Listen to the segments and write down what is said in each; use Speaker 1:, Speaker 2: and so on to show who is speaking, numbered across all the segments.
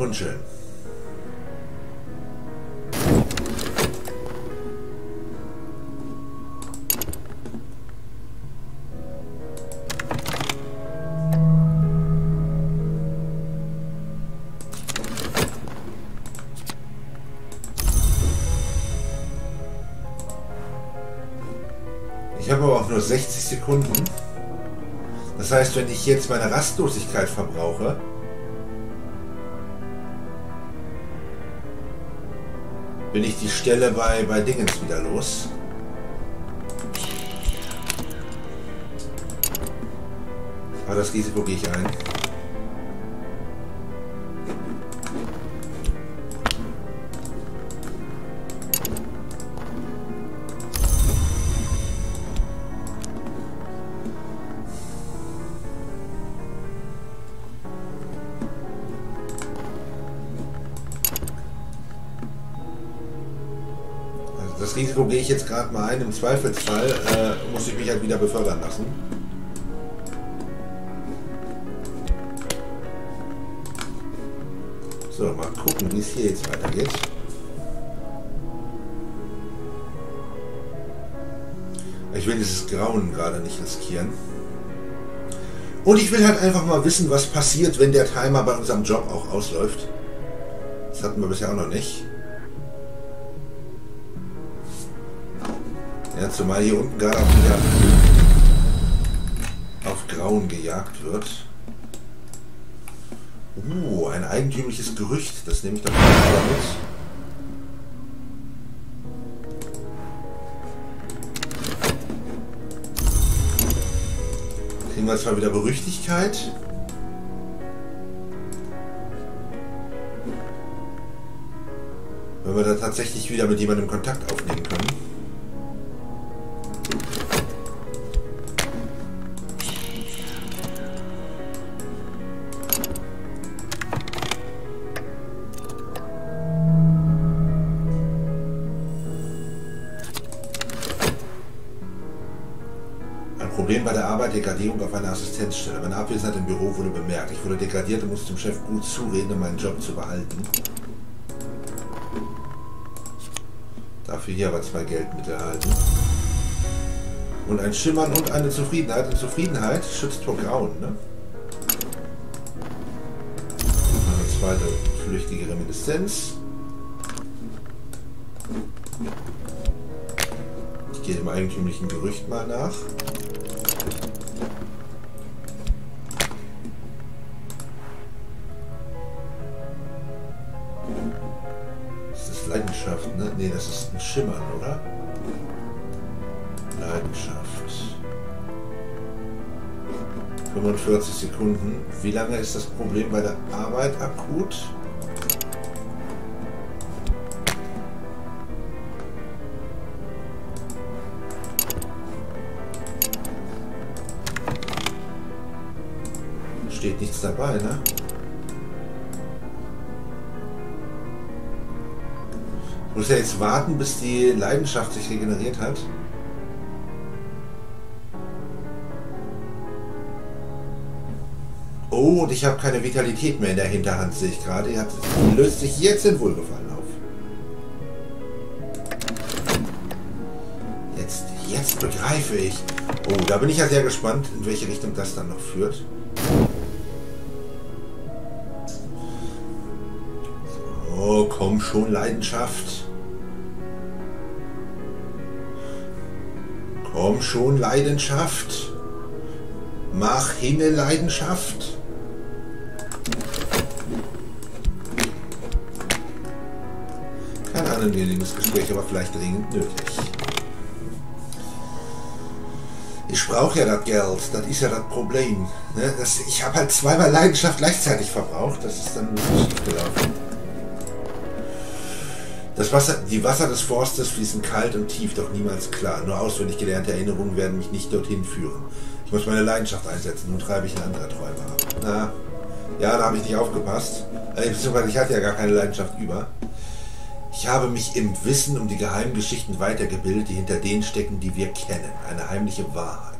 Speaker 1: Unschön. Ich habe aber auch nur 60 Sekunden. Das heißt, wenn ich jetzt meine Rastlosigkeit verbrauche, bin ich die Stelle bei, bei Dingens wieder los. Aber das Risiko gehe ich ein. Ich jetzt gerade mal ein. Im Zweifelsfall äh, muss ich mich halt wieder befördern lassen. So, mal gucken, wie es hier jetzt weitergeht. Ich will dieses Grauen gerade nicht riskieren. Und ich will halt einfach mal wissen, was passiert, wenn der Timer bei unserem Job auch ausläuft. Das hatten wir bisher auch noch nicht. Ja, zumal hier unten gerade auch wieder auf Grauen gejagt wird. Uh, ein eigentümliches Gerücht. Das nehme ich doch mal mit. Kriegen wir zwar wieder Berüchtigkeit. Wenn wir da tatsächlich wieder mit jemandem Kontakt aufnehmen können. Assistenzstelle. Meine Abwesenheit im Büro wurde bemerkt. Ich wurde degradiert und muss dem Chef gut zureden, um meinen Job zu behalten. Dafür hier aber zwei Geldmittel erhalten. Und ein Schimmern und eine Zufriedenheit. Und Zufriedenheit schützt vor Grauen, ne? Eine zweite flüchtige Reminiszenz. Ich gehe dem eigentümlichen Gerücht mal nach. Leidenschaft, ne? Ne, das ist ein Schimmern, oder? Leidenschaft. 45 Sekunden. Wie lange ist das Problem bei der Arbeit akut? Steht nichts dabei, ne? Muss ja jetzt warten, bis die Leidenschaft sich regeneriert hat. Oh, und ich habe keine Vitalität mehr in der Hinterhand, sehe ich gerade. Die löst sich jetzt in Wohlgefallen auf. Jetzt, jetzt begreife ich. Oh, da bin ich ja sehr gespannt, in welche Richtung das dann noch führt. Oh, komm schon, Leidenschaft. Schon, Leidenschaft. Mach hinne, Leidenschaft. Kein angenehmes Gespräch, aber vielleicht dringend nötig. Ich brauche ja das Geld, das ist ja das Problem. Ne? Das, ich habe halt zweimal Leidenschaft gleichzeitig verbraucht, das ist dann schief gelaufen. Das Wasser, die Wasser des Forstes fließen kalt und tief, doch niemals klar. Nur auswendig gelernte Erinnerungen werden mich nicht dorthin führen. Ich muss meine Leidenschaft einsetzen, nun treibe ich ein anderer Träume ab. Na, ja, da habe ich nicht aufgepasst. Äh, Beziehungsweise ich hatte ja gar keine Leidenschaft über. Ich habe mich im Wissen um die geheimen Geschichten weitergebildet, die hinter denen stecken, die wir kennen. Eine heimliche Wahrheit.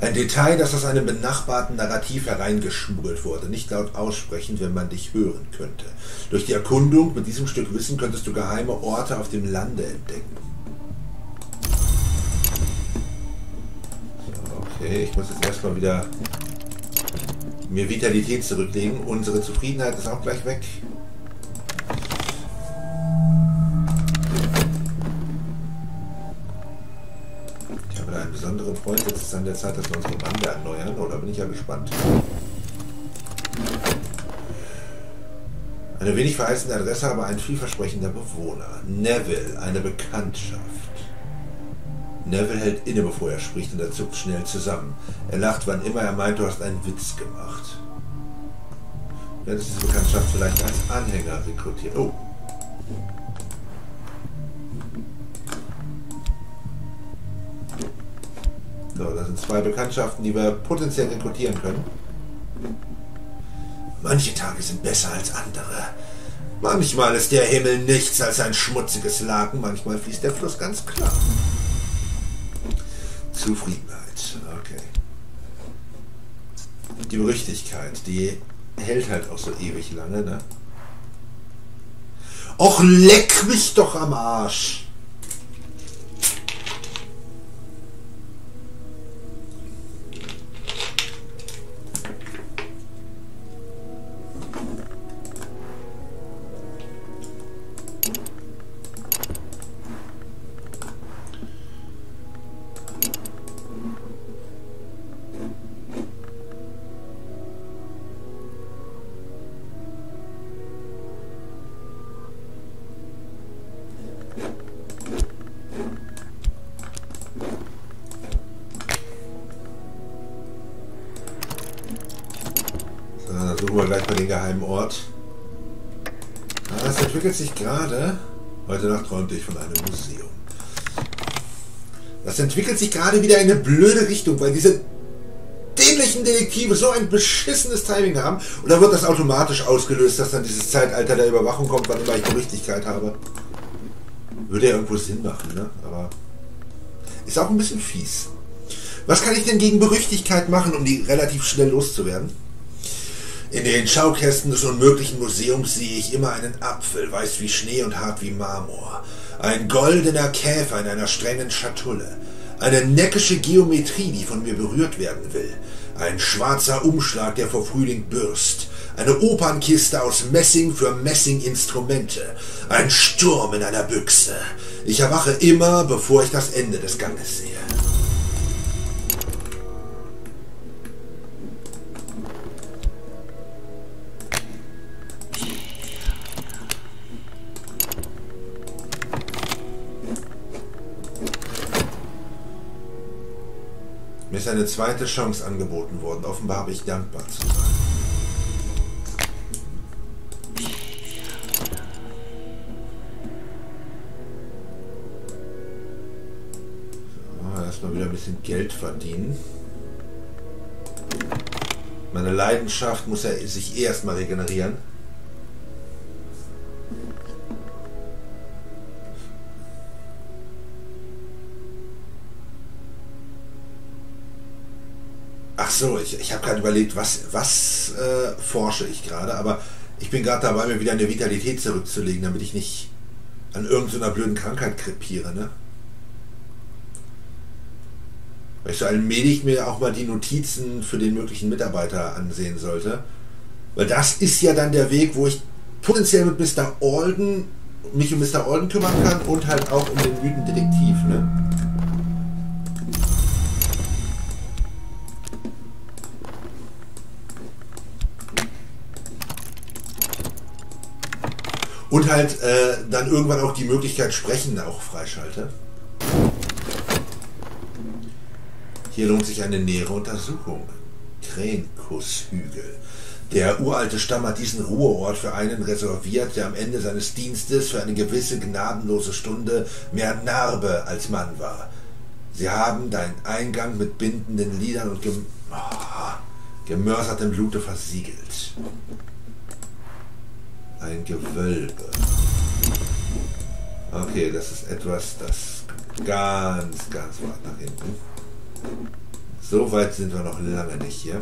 Speaker 1: Ein Detail, das aus einem benachbarten Narrativ hereingeschmuggelt wurde, nicht laut aussprechen, wenn man dich hören könnte. Durch die Erkundung mit diesem Stück Wissen könntest du geheime Orte auf dem Lande entdecken. Okay, ich muss jetzt erstmal wieder mir Vitalität zurücklegen. Unsere Zufriedenheit ist auch gleich weg. Es an der Zeit, dass wir unsere Bande erneuern. Oder bin ich ja gespannt. Eine wenig verheißende Adresse, aber ein vielversprechender Bewohner. Neville, eine Bekanntschaft. Neville hält inne, bevor er spricht, und er zuckt schnell zusammen. Er lacht, wann immer er meint, du hast einen Witz gemacht. Du hättest diese Bekanntschaft vielleicht als Anhänger rekrutiert. Oh. So, das sind zwei Bekanntschaften, die wir potenziell rekrutieren können. Manche Tage sind besser als andere. Manchmal ist der Himmel nichts als ein schmutziges Laken, manchmal fließt der Fluss ganz klar. Zufriedenheit, okay. Die Berüchtigkeit, die hält halt auch so ewig lange, ne? Och, leck mich doch am Arsch! Wir gleich mal den geheimen Ort. Ah, es entwickelt sich gerade. Heute Nacht träumte ich von einem Museum. Das entwickelt sich gerade wieder in eine blöde Richtung, weil diese dämlichen Detektive so ein beschissenes Timing haben. Und dann wird das automatisch ausgelöst, dass dann dieses Zeitalter der Überwachung kommt, wann immer ich Gerüchtigkeit habe. Würde ja irgendwo Sinn machen, ne? Aber ist auch ein bisschen fies. Was kann ich denn gegen Berüchtigkeit machen, um die relativ schnell loszuwerden? In den Schaukästen des unmöglichen Museums sehe ich immer einen Apfel, weiß wie Schnee und hart wie Marmor. Ein goldener Käfer in einer strengen Schatulle. Eine neckische Geometrie, die von mir berührt werden will. Ein schwarzer Umschlag, der vor Frühling bürst. Eine Opernkiste aus Messing für Messinginstrumente. Ein Sturm in einer Büchse. Ich erwache immer, bevor ich das Ende des Ganges sehe. Eine zweite Chance angeboten worden. Offenbar habe ich dankbar zu sein. So, erstmal wieder ein bisschen Geld verdienen. Meine Leidenschaft muss ja sich erstmal regenerieren. So, ich, ich habe gerade überlegt, was, was äh, forsche ich gerade, aber ich bin gerade dabei, mir wieder eine Vitalität zurückzulegen, damit ich nicht an irgendeiner blöden Krankheit krepiere, ne? Weil ich so allmählich mir auch mal die Notizen für den möglichen Mitarbeiter ansehen sollte. Weil das ist ja dann der Weg, wo ich potenziell mit Mr. Alden mich um Mr. Alden kümmern kann und halt auch um den Mythendetektiv, ne? Und halt äh, dann irgendwann auch die Möglichkeit sprechen auch freischalte. Hier lohnt sich eine nähere Untersuchung. Krähenkusshügel. Der uralte Stamm hat diesen Ruheort für einen reserviert, der am Ende seines Dienstes für eine gewisse gnadenlose Stunde mehr Narbe als Mann war. Sie haben deinen Eingang mit bindenden Lidern und gem oh, gemörsertem Blute versiegelt ein Gewölbe. Okay, das ist etwas, das ganz, ganz weit nach hinten. So weit sind wir noch lange nicht hier.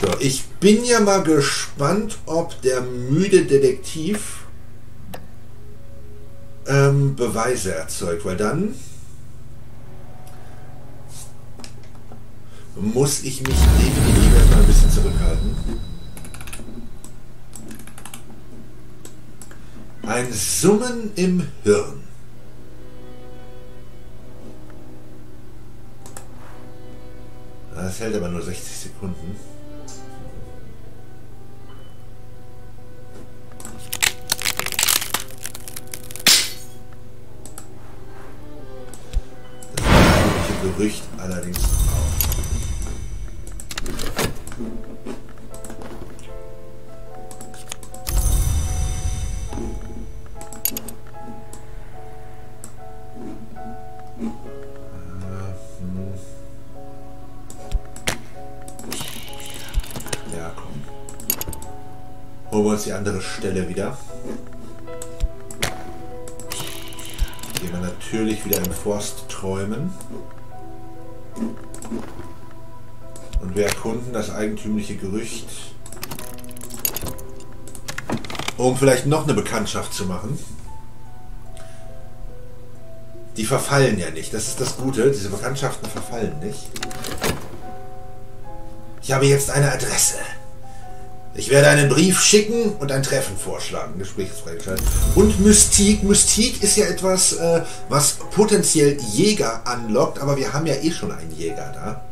Speaker 1: So, ich bin ja mal gespannt, ob der müde Detektiv ähm, Beweise erzeugt, weil dann muss ich mich definitiv erstmal ein bisschen zurückhalten. Ein Summen im Hirn. Das hält aber nur 60 Sekunden. Das Gerücht allerdings die andere Stelle wieder. Gehen wir natürlich wieder im Forst träumen. Und wir erkunden das eigentümliche Gerücht, um vielleicht noch eine Bekanntschaft zu machen. Die verfallen ja nicht. Das ist das Gute. Diese Bekanntschaften verfallen nicht. Ich habe jetzt eine Adresse. Ich werde einen Brief schicken und ein Treffen vorschlagen. Gespräch ist freigeschaltet. Und Mystik. Mystik ist ja etwas, äh, was potenziell Jäger anlockt, aber wir haben ja eh schon einen Jäger da.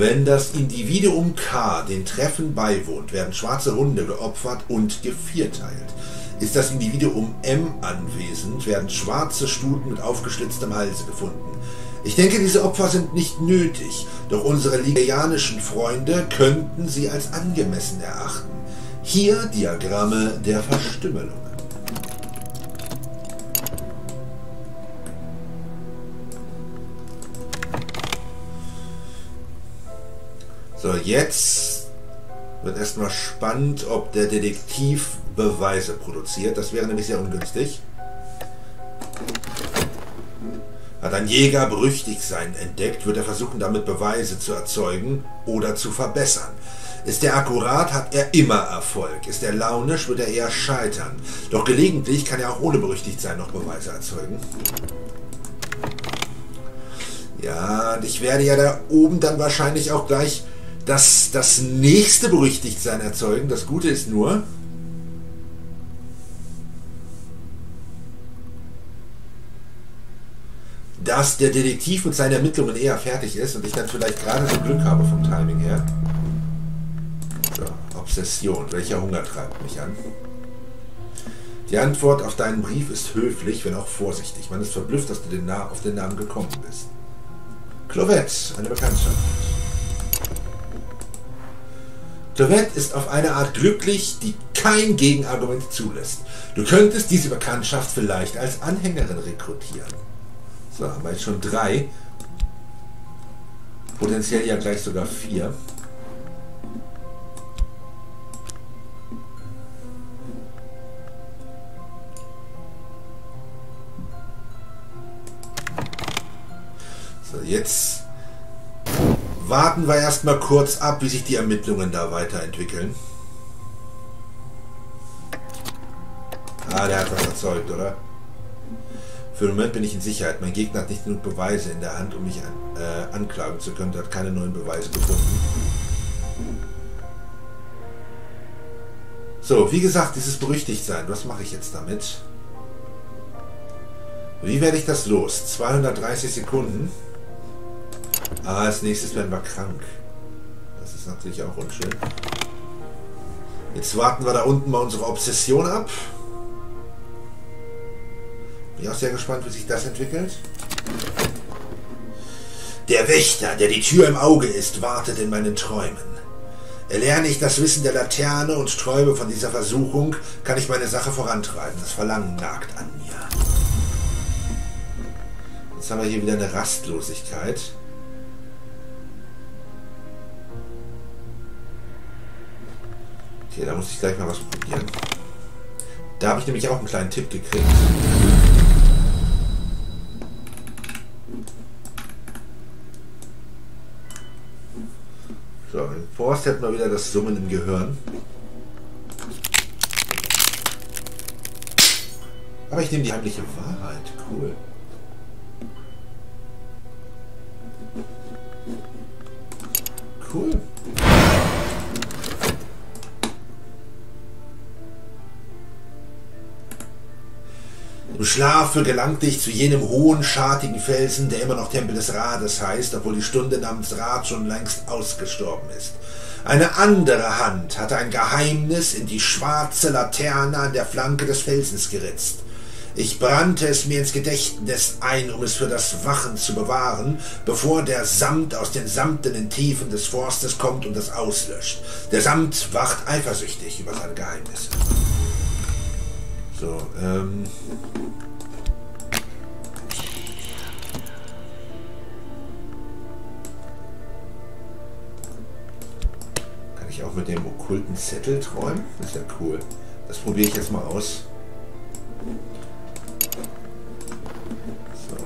Speaker 1: Wenn das Individuum K den Treffen beiwohnt, werden schwarze Hunde geopfert und gevierteilt. Ist das Individuum M anwesend, werden schwarze Stuten mit aufgeschlitztem Halse gefunden. Ich denke, diese Opfer sind nicht nötig, doch unsere ligerianischen Freunde könnten sie als angemessen erachten. Hier Diagramme der Verstümmelungen. So, jetzt wird erstmal spannend, ob der Detektiv Beweise produziert. Das wäre nämlich sehr ungünstig. Hat ein Jäger Berüchtigsein entdeckt, wird er versuchen, damit Beweise zu erzeugen oder zu verbessern. Ist er akkurat, hat er immer Erfolg. Ist er launisch, wird er eher scheitern. Doch gelegentlich kann er auch ohne Berüchtigtsein noch Beweise erzeugen. Ja, und ich werde ja da oben dann wahrscheinlich auch gleich das, das nächste Berüchtigtsein erzeugen. Das Gute ist nur, dass der Detektiv mit seinen Ermittlungen eher fertig ist und ich dann vielleicht gerade so Glück habe vom Timing her. So, Obsession. Welcher Hunger treibt mich an? Die Antwort auf deinen Brief ist höflich, wenn auch vorsichtig. Man ist verblüfft, dass du den auf den Namen gekommen bist. Clovette, eine Bekanntschaft. Clovette ist auf eine Art glücklich, die kein Gegenargument zulässt. Du könntest diese Bekanntschaft vielleicht als Anhängerin rekrutieren. So, haben wir jetzt schon drei. Potenziell ja gleich sogar vier. So, jetzt warten wir erstmal kurz ab, wie sich die Ermittlungen da weiterentwickeln. Ah, der hat was erzeugt, oder? Für den Moment bin ich in Sicherheit. Mein Gegner hat nicht genug Beweise in der Hand, um mich an, äh, anklagen zu können. Er hat keine neuen Beweise gefunden. So, wie gesagt, dieses Berüchtigtsein. Was mache ich jetzt damit? Wie werde ich das los? 230 Sekunden. Ah, als nächstes werden wir krank. Das ist natürlich auch unschön. Jetzt warten wir da unten mal unsere Obsession ab. Bin auch sehr gespannt, wie sich das entwickelt. Der Wächter, der die Tür im Auge ist, wartet in meinen Träumen. Erlerne ich das Wissen der Laterne und träume von dieser Versuchung, kann ich meine Sache vorantreiben. Das Verlangen nagt an mir. Jetzt haben wir hier wieder eine Rastlosigkeit. Okay, da muss ich gleich mal was probieren. Da habe ich nämlich auch einen kleinen Tipp gekriegt. So, im Forst hätten wir wieder das Summen im Gehirn. Aber ich nehme die heimliche Wahrheit. Cool. Schlafe gelangte ich zu jenem hohen, schartigen Felsen, der immer noch Tempel des Rades heißt, obwohl die Stunde namens Rad schon längst ausgestorben ist. Eine andere Hand hatte ein Geheimnis in die schwarze Laterne an der Flanke des Felsens geritzt. Ich brannte es mir ins Gedächtnis ein, um es für das Wachen zu bewahren, bevor der Samt aus den samtenen Tiefen des Forstes kommt und es auslöscht. Der Samt wacht eifersüchtig über seine Geheimnisse. So, ähm... Kann ich auch mit dem okkulten Zettel träumen? Das ist ja cool. Das probiere ich jetzt mal aus. So.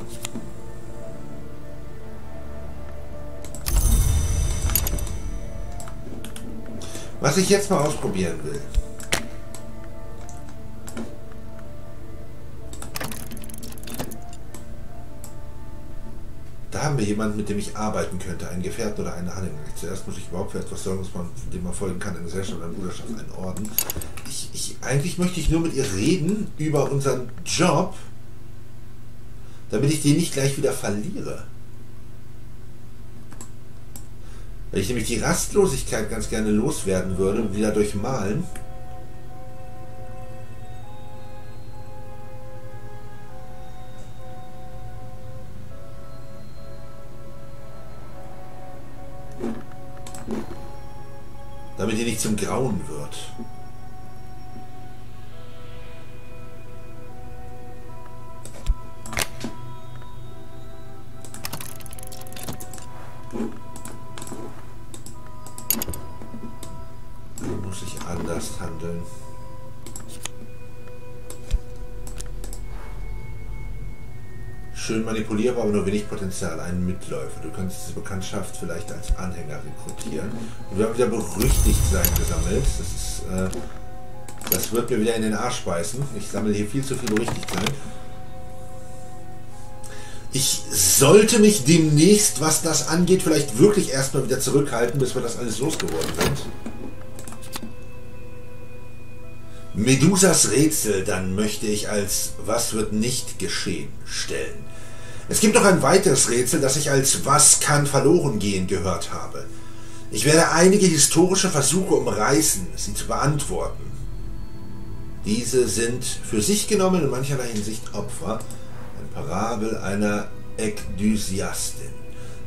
Speaker 1: Was ich jetzt mal ausprobieren will. Jemanden, mit dem ich arbeiten könnte, einen Gefährten oder einen Anhänger. Zuerst muss ich überhaupt für etwas sorgen, dass man, dem man folgen kann, eine Gesellschaft, eine Bruderschaft, einen Orden. Ich, ich, eigentlich möchte ich nur mit ihr reden über unseren Job, damit ich den nicht gleich wieder verliere. Weil ich nämlich die Rastlosigkeit ganz gerne loswerden würde und wieder durchmalen. Nicht zum Grauen wird. Schön manipulierbar, aber nur wenig Potenzial. Ein Mitläufer. Du kannst diese Bekanntschaft vielleicht als Anhänger rekrutieren. Und wir haben wieder berüchtigt sein gesammelt. Das ist, äh, das wird mir wieder in den Arsch beißen. Ich sammle hier viel zu viel berüchtigt sein. Ich sollte mich demnächst, was das angeht, vielleicht wirklich erstmal wieder zurückhalten, bis wir das alles losgeworden sind. Medusas Rätsel dann möchte ich als Was wird nicht geschehen stellen. Es gibt noch ein weiteres Rätsel, das ich als Was kann verloren gehen gehört habe. Ich werde einige historische Versuche umreißen, sie zu beantworten. Diese sind für sich genommen in mancherlei Hinsicht Opfer, ein Parabel einer Ekdysiastin.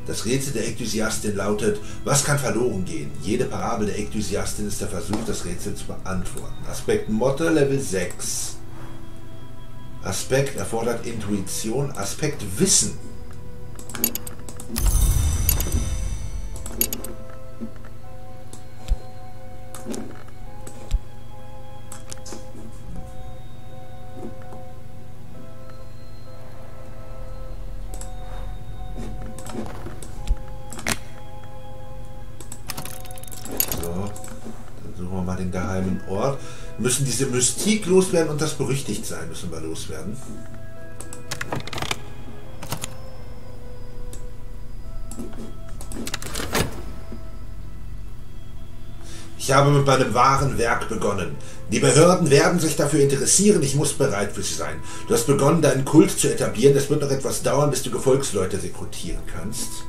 Speaker 1: Das Rätsel der Ekdysiastin lautet, was kann verloren gehen? Jede Parabel der Ekdysiastin ist der Versuch, das Rätsel zu beantworten. Aspekt Motte Level 6. Aspekt erfordert Intuition. Aspekt Wissen. Mal den geheimen Ort. Müssen diese Mystik loswerden und das Berüchtigtsein müssen wir loswerden. Ich habe mit meinem wahren Werk begonnen. Die Behörden werden sich dafür interessieren, ich muss bereit für sie sein. Du hast begonnen, deinen Kult zu etablieren. Es wird noch etwas dauern, bis du Gefolgsleute rekrutieren kannst.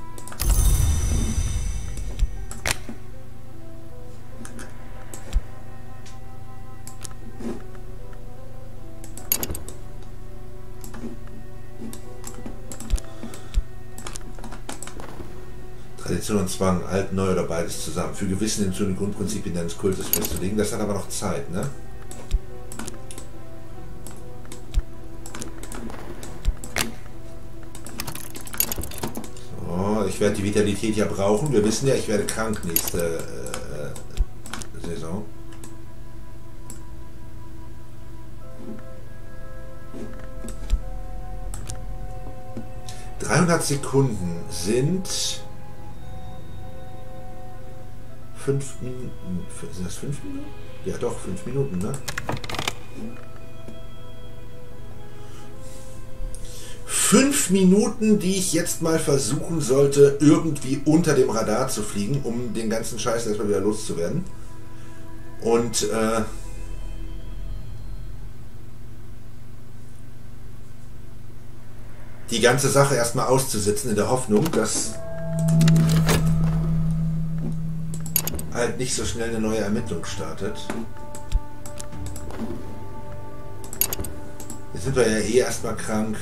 Speaker 1: Tradition und Zwang, alt, neu oder beides zusammen. Für Gewissen hinzu den Grundprinzipien deines Kultes festzulegen. Das hat aber noch Zeit, ne? So, ich werde die Vitalität ja brauchen. Wir wissen ja, ich werde krank nächste äh, Saison. ...300 Sekunden sind... 5 Minuten. Sind das 5 Minuten? Ja, doch, 5 Minuten, ne? Fünf Minuten, die ich jetzt mal versuchen sollte, irgendwie unter dem Radar zu fliegen, um den ganzen Scheiß erstmal wieder loszuwerden. Und äh, die ganze Sache erstmal auszusitzen in der Hoffnung, dass halt nicht so schnell eine neue Ermittlung startet. Jetzt sind wir ja eh erstmal krank.